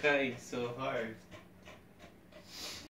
trying so hard.